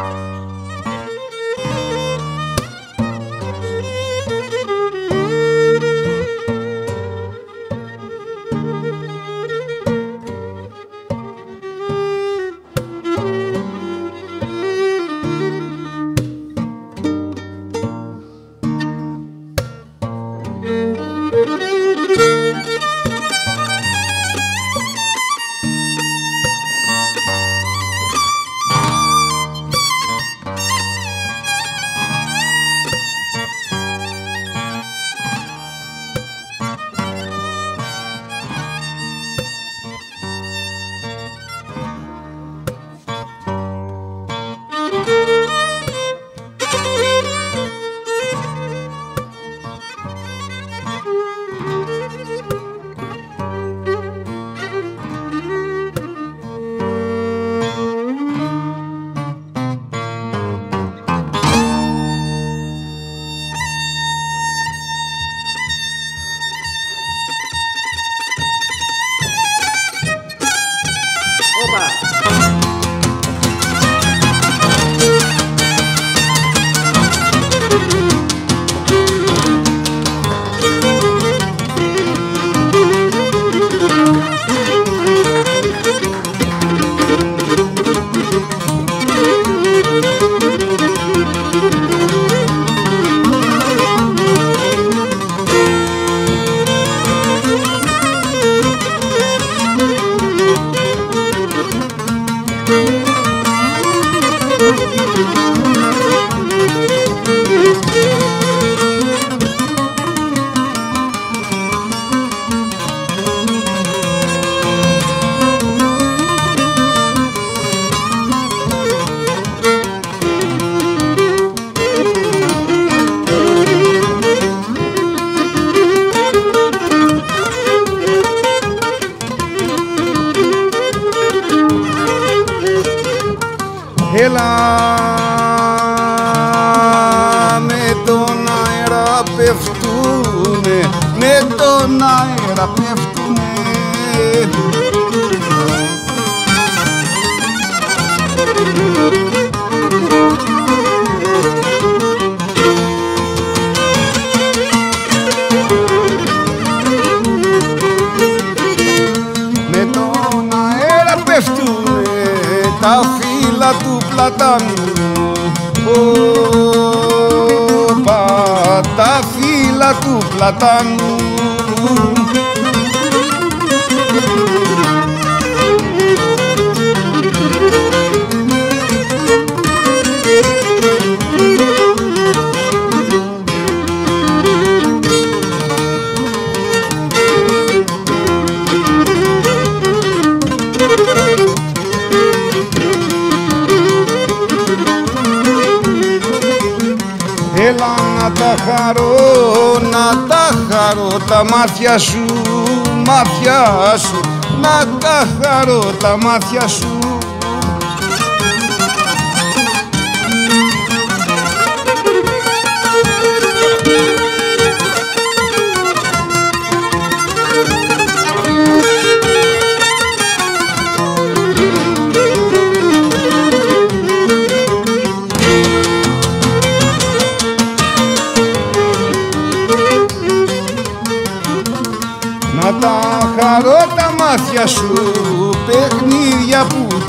Música φύλλα του πλατάνου Έλα να τα χαρώ, να τα χαρώ τα μάτια σου, μάτια σου Να τα χαρώ τα μάτια σου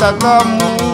Instagram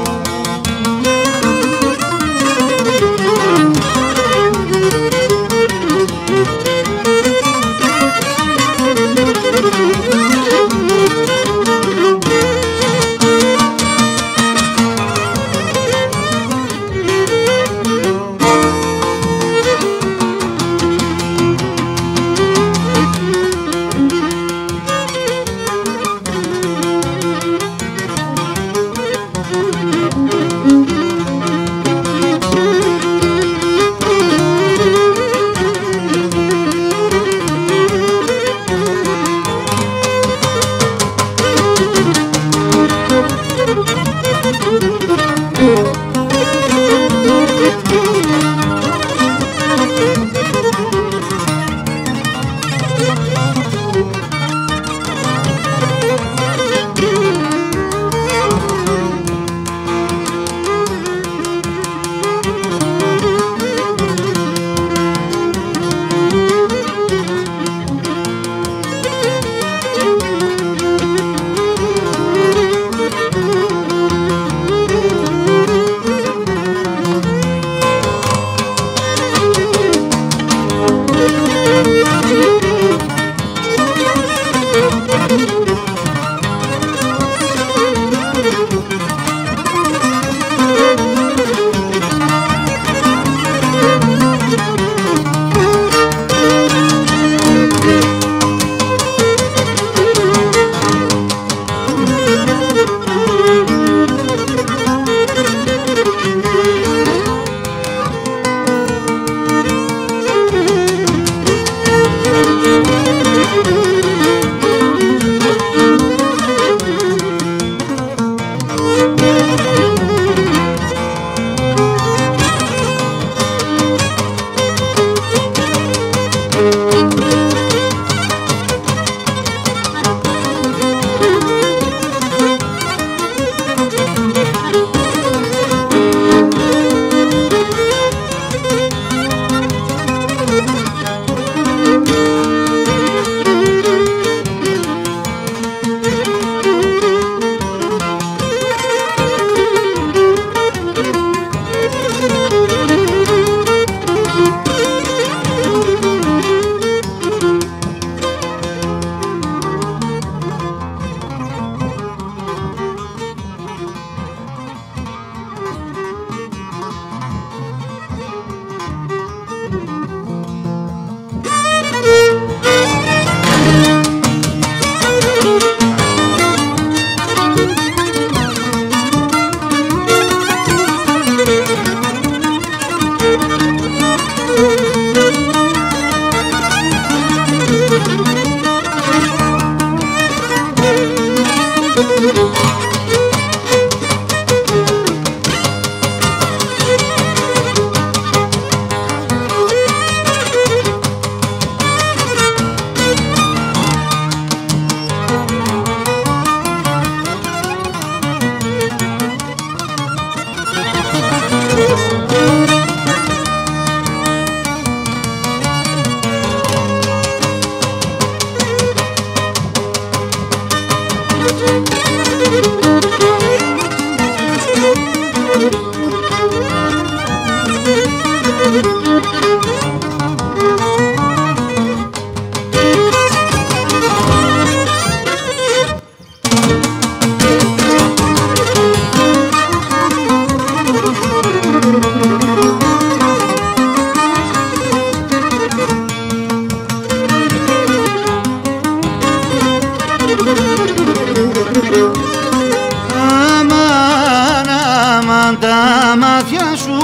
Μάτια σου,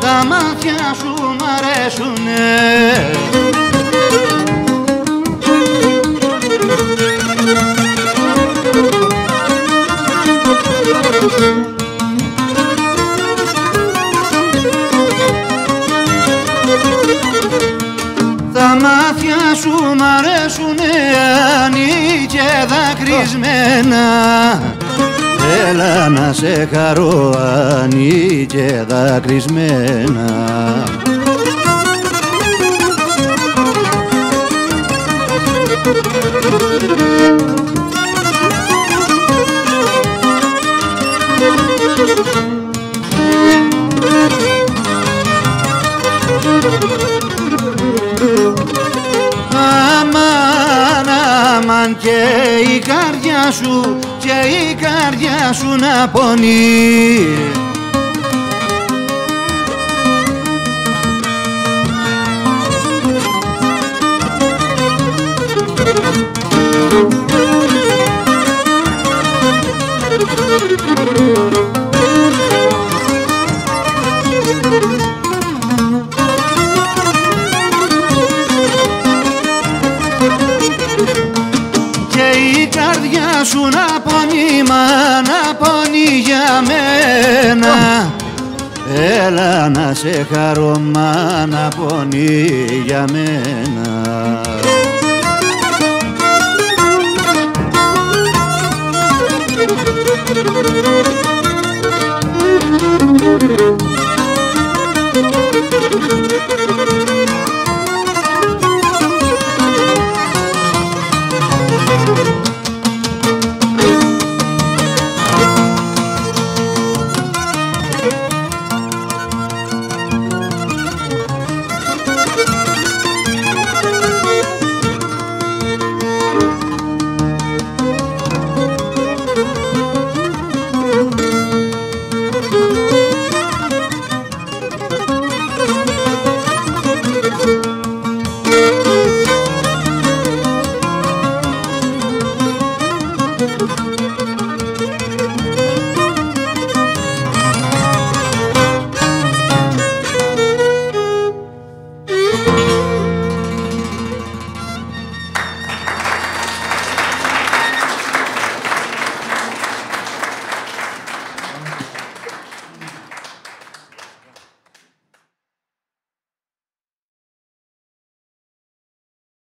τα μάτια σου μ' αρέσουνε. Τα μάτια σου μ' αρέσουνε άνοι και δακρυσμένα Έλα να σε χαρώ άνοι και δακρυσμένα. Αμάν, αμάν και η καρδιά σου και η καρδιά σου να πονεί Έλα να σε χαρώ μάνα πονεί για μένα.